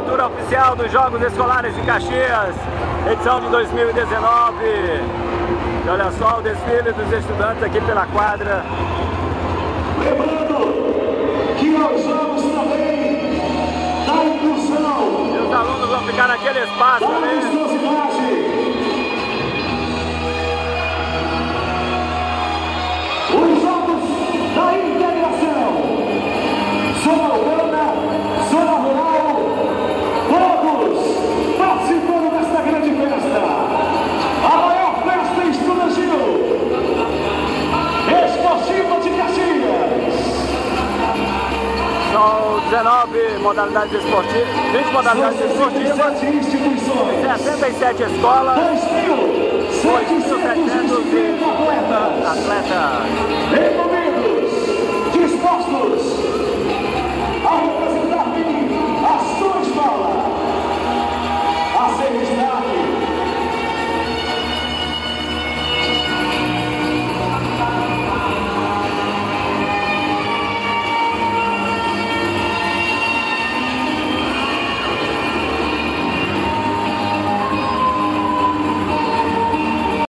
abertura oficial dos Jogos Escolares de Caxias, edição de 2019. E olha só o desfile dos estudantes aqui pela quadra. Lembrando que nós vamos também dar inclusão. E os alunos vão ficar naquele espaço da ali. 19 modalidades esportivas, 20 modalidades esportivas, 67 instituições. 67 escolas, 2.750 8.750 atletas.